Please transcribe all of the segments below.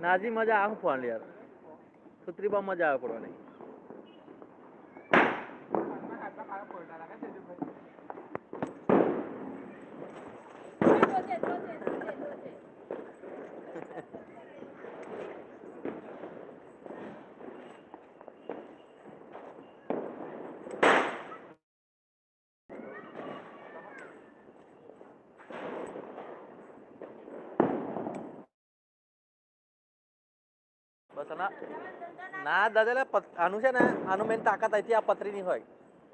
નાજી મજા આવે ફોન યાર કુતરીમાં મજા આવે પડવાની. બસ ના દાદા આનું છે ને, આનું મેન તાકાત હતી આ પથરીની હોય.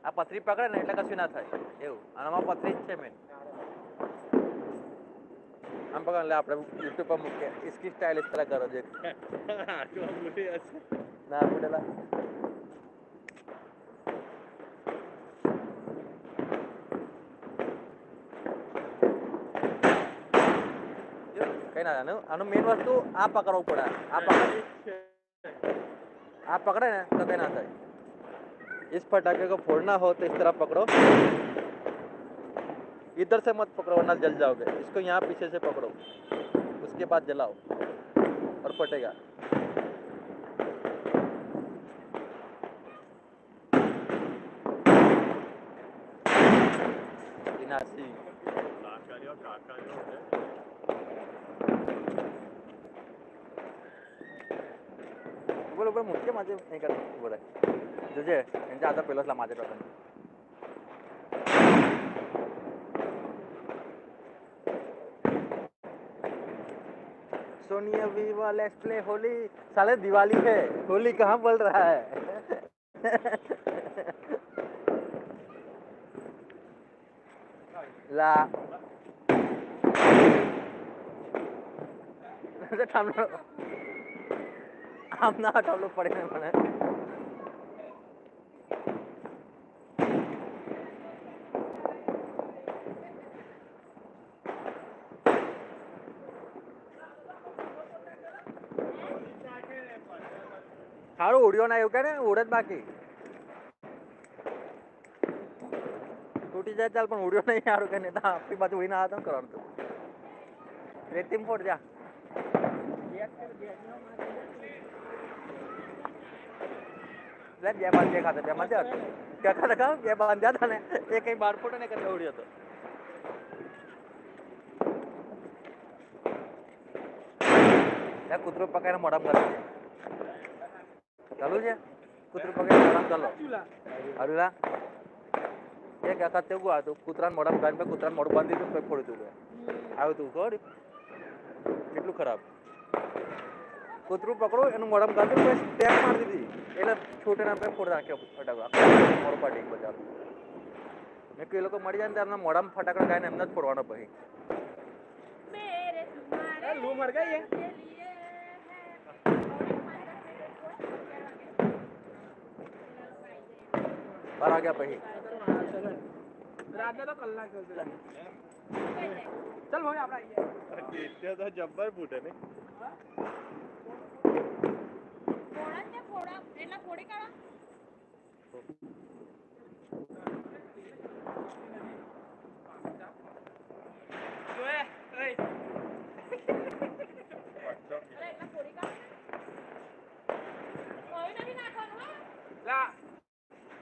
આ પથરી પકડે ને એટલે કશું ના થાય. એવું. આનામાં પથરી જ છે મેન આમ પકડ, એટલે આપણે યુટ્યુબ પર મૂકીએ. ઇસ્કી સ્ટાઇલ ઇસ કરો જે. ના ફૂટેલા કઈ ના, આનું આનું મેઇન વસ્તુ આ પકડવું પડે. આ પકડ. आप पकड़े ना तो कहना था इस पटाखे को फोड़ना हो तो इस तरह पकड़ो। इधर से मत पकड़ो, वरना जल जाओगे। इसको यहाँ पीछे से पकड़ो। उसके बाद जलाओ। और फटेगा। विनाशी बरोबर मुख्य माझे कर बरं तुझे यांच्या आता पहिलंच माझ्या टाकून सोनिया वीवा, लेट्स प्ले होली। साले, दिवाली है। होली कहाँ बोल रहा है? ला। थांबलो આમ ના હટાવવું પડે ને મને સારું ઉડ્યો ના એવું કે ને ઉડે જ બાકી તૂટી જાય ચાલ પણ ઉડ્યો નહીં સારું કે નહીં તો આપણી બાજુ ઉડીને આવે તો શું કરવાનું તું રેતીમ ફોડ જા લે બે બાંધ્યા ખાતે બે બાંધ્યા હતા કાકા કાકા બે બાંધ્યા હતા ને એ કઈ બાર ફૂટ ને કઈ ઉડ્યો હતો લે કૂતરું પકડીને મોઢામાં કરી દે ચાલુ છે કૂતરું પકડીને મોઢામાં ચાલો અરુલા એક વખત એવું હતું કૂતરાને મોઢામાં ગાડીને કૂતરાને મોઢું બાંધી દીધું પછી ફોડી દીધું આવ્યું તું ખબર કેટલું ખરાબ કૂતરું પકડો એનું મોઢામાં ગાતું પછી ટેપ મારી દીધી. એટલે છૂટે આપણે ફોડ રાખ્યો ફટાકડા. મોડ પાટી બધા મેં કે એ લોકો મળી જાય ને એમના મોઢામાં ફટાકડા ગાઈને એમને જ ફોડવાનો પછી લૂ મર ગઈ પછી. રાતના તો ભાઈ આપણે જબ્બર ફૂટે નહીં. ફોડા છે ફોડા એટલા ફોડી કાઢો જોએ એ અરે એટલા ફોડી કાઢો કોઈ નથી નાખવાનું હા લા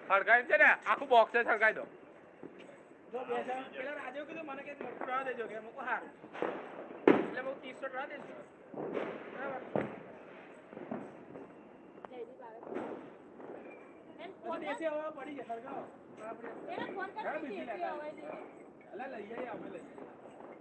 સળગાઈ છે ને આખું બોક્સ સળગાઈ દો ઊભો કીધું મને કે મોટું દેજો. કે મૂકો હાર. એટલે બહુ ત્રીસો રવા દેજો બરાબર? દેશે હવે પડી જશે ફોન કરી લઈ જઈએ આપણે લઈ જઈએ